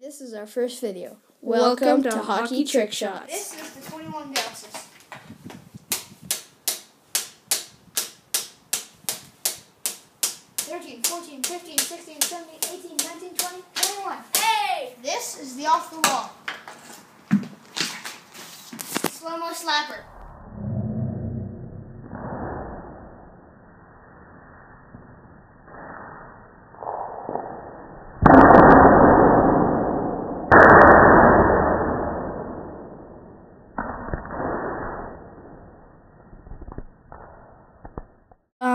This is our first video. Welcome to Hockey Trick Shots. This is the 21 Galaxies. Thirteen, fourteen, fifteen, sixteen, seventeen, eighteen, nineteen, twenty, twenty-one. Hey! This is the off the wall. Slow mo slapper.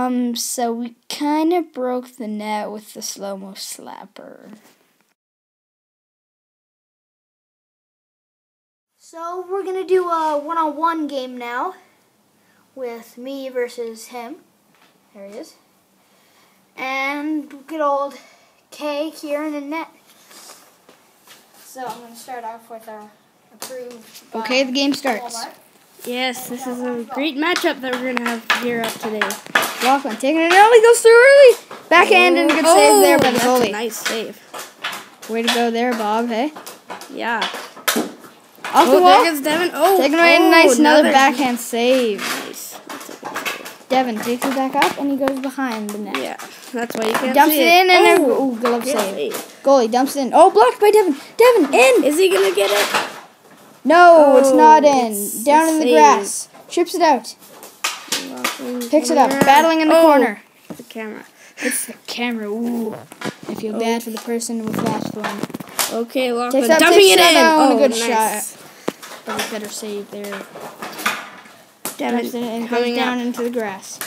Um, so we kind of broke the net with the slow mo slapper. So we're gonna do a one-on-one game now with me versus him. There he is. And good old K here in the net. So I'm gonna start off with our approved. Okay, the game starts. Walmart. Yes, this is a great matchup that we're gonna have here up today. Walkman taking it early, goes through early. Backhand and a good save there by the Oh, that's a goalie. nice save. Way to go there, Bob. Hey, Yeah. off the oh, wall. there goes Devin. Oh, Taking away oh, nice, another backhand save. Nice. That's a good save. Devin takes it back up and he goes behind the net. Yeah, that's why you can't Dumps see it in and oh, oh, ooh, glove good save. save. Goalie dumps it in. Oh, blocked by Devin. Devin in. Is he gonna get it? No, it's Oh, not in. it's Down in the save. grass. Trips it out. Picks it up. Battling in the Oh, corner. The camera. It's the camera. Ooh. I feel oh. bad for the person with last one. Okay, Lachlan dumping it in. Oh, a good nice. That was better save there. Devin it and goes coming down up. into the grass.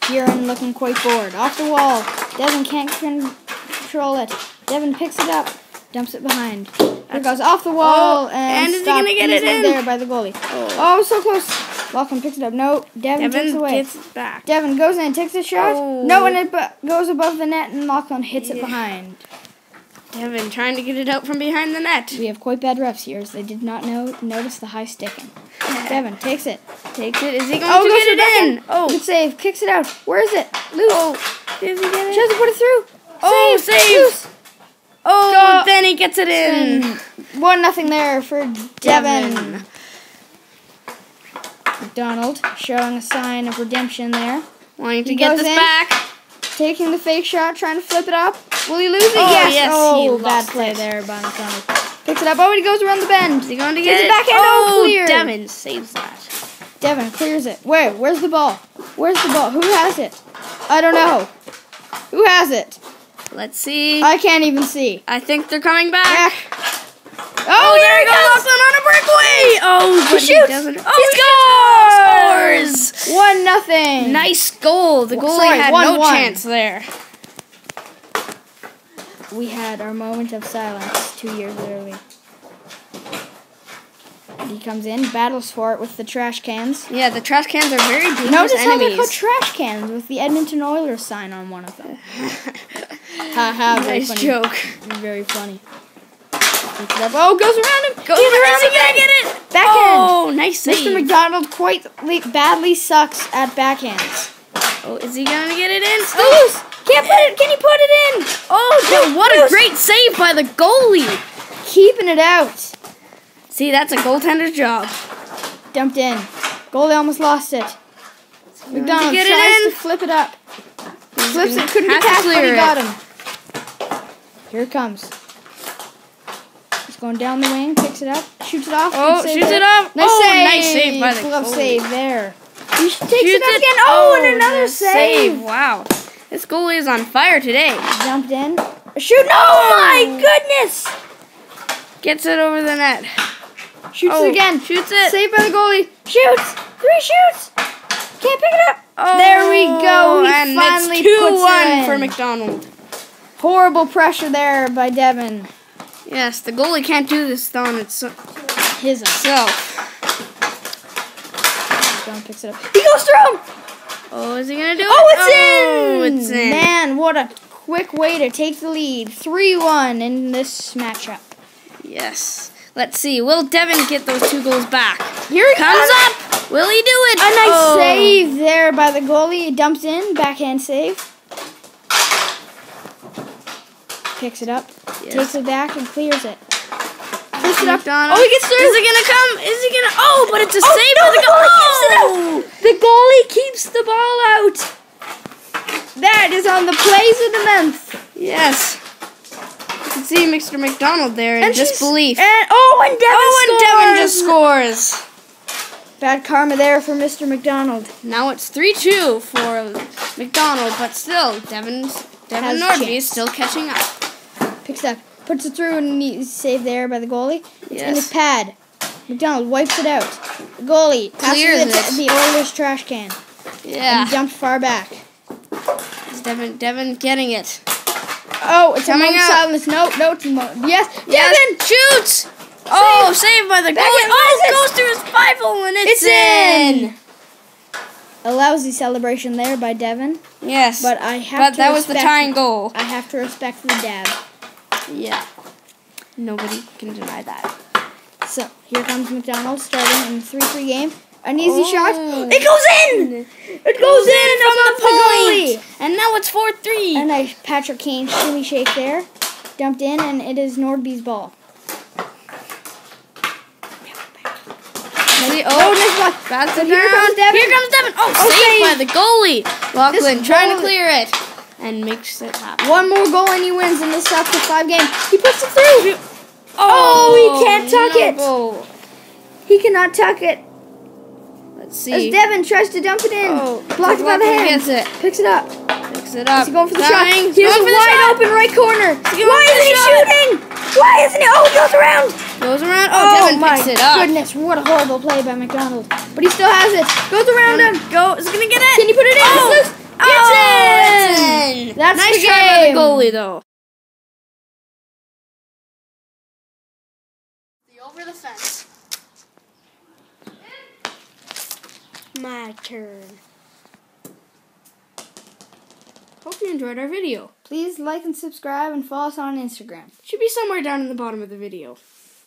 Kieran looking quite bored. Off the wall. Devin can't control it. Devin picks it up. Dumps it behind. It goes off the wall Oh, and, and is he stopped gonna get it in? there by the goalie. Oh. Oh, so close. Lachlan picks it up. No, Devin, takes away. gets it back. Devin goes in, takes a shot. Oh. No, and it goes above the net, and Lachlan hits it behind. Devin trying to get it out from behind the net. We have quite bad refs here, as they did not know notice the high sticking. Devin takes it. Takes it. Is he going Oh, to get it in? backhand. Oh, Good save. Kicks it out. Where is it? Loose. oh, does he get it? Tries to put it through. Oh, save. Loose. Oh, Go. then he gets it in. One nothing there for Devin. Devin. McDonald showing a sign of redemption there. Wanting to He get this in. back. Taking the fake shot, trying to flip it up. Will he lose it? Oh, yes. yes, oh, bad play it. there by McDonald. Picks it up. Oh, he goes around the bend. Is he going to Takes get it it? backhand. Oh, clear. Devin saves that. Devin clears it. Where? Where's the ball? Where's the ball? Who has it? I don't know. Who has it? Let's see. I can't even see. I think they're coming back. Back. Oh, Oh, there he he goes. Lachlan on a breakaway. Oh, but He shoots. doesn't. Oh, he scores. One nothing. Nice goal. The goalie sorry, had one, no one. chance there. We had our moment of silence two years early. He comes in, battles for it with the trash cans. Yeah, the trash cans are very dangerous Notice how they're called trash cans with the Edmonton Oilers sign on one of them. ha ha, very nice funny. joke. Very funny. Picks it up. Oh, goes around him. Go He's around gonna again. get it. Backhand. Oh, nice Mr. McDonald quite badly sucks at backhands. Oh, is he gonna get it in? Loose! Oh, can't put it. Can he put it in? Oh, dude, what a great save by the goalie. Keeping it out. See, that's a goaltender's job. Dumped in. Goalie almost lost it. McDonald get it tries in. to flip it up. Flips it. Couldn't get past, but he got him. Here it comes. Going down the wing, picks it up, shoots it off. Oh, shoots there. it up. Nice Oh, save. nice save by the Glove goalie. save there. He takes Shoots it up again. Oh, and oh, another nice save. Wow. This goalie is on fire today. Jumped in. Shoot! Oh, oh. my goodness! Gets it over the net. Shoots Oh, it again. Shoots it. Saved by the goalie. Shoots. Three shoots. Can't pick it up. Oh, there we go. Oh, he and finally it's 2 1 it for. McDonald. Horrible pressure there by Devin. Yes, the goalie can't do this on its His himself. John picks it up. He goes through him. Oh, is he going to do Oh, it? it's Oh, in. it's in. Man, what a quick way to take the lead. 3-1 in this matchup. Yes. Let's see. Will Devin get those two goals back? Here he Comes up. Will he do it? A nice Oh. save there by the goalie. He dumps in. Backhand save. Picks it up, Yes. takes it back, and clears it. Picks it up. Mm-hmm. McDonald. Oh, he gets through. Is it gonna come? Is he gonna? Oh, but it's a Oh, save no, the the goalie goal. keeps The goalie keeps the ball out. That is on the plays of the month. Yes. You can see Mr. McDonald there in she's- disbelief. And oh, and Devin oh, and Devin just scores. scores. Bad karma there for Mr. McDonald. Now it's 3-2 for McDonald, but still, Devin's, Devin Norby is still catching up. Picks up, puts it through, and he's saved there by the goalie. It's in his pad. McDonald wipes it out. The goalie passes Clears it, it. the Oilers trash can. Yeah. And dumped far back. Is Devin, Devin getting it. Oh, it's Coming a moment of out. silence. No, no, it's. Yes, Yes, Devin! shoots! Oh, saved by the goalie. Oh, it? goes through his five and it's, It's in! A lousy celebration there by Devin, Yes. but I have but to that was the tying goal. I have to respect the dab. Yeah. Nobody can deny that. So here comes McDonald starting in the three-three game. An easy Oh. shot. It goes in. It goes in from the goalie. point. And now it's 4-3. A nice Patrick Kane shimmy shake there. Dumped in, and it is Nordby's ball. See, Oh, oh, nice block. That's the But here comes Devin. Here comes Devin. Oh, Oh, saved by the goalie. Lachlan trying to clear it. And makes it happen. One more goal and he wins in this to five game. He puts it through. Oh, oh, he can't tuck no it. goal. He cannot tuck it. Let's see. As. Devin tries to dump it in. Oh, Blocked by the hand. gets it. Picks it up. Picks it up. He's going for the Dying. shot. He's Here's a going for the wide shot. open right corner. going Why isn't he shot. shooting? Why isn't he? Oh, he goes around. Goes around. Oh, oh, Devin my picks it up. goodness, what a horrible play by McDonald. But he still has it. Goes around him. Go. Is he gonna get it? Can you put it in? Oh. It's. Oh, It's in. it's in. That's nice the try by the goalie, though. The over the fence. My turn. Hope you enjoyed our video. Please like and subscribe and follow us on Instagram. Should be somewhere down in the bottom of the video.